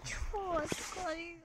much for.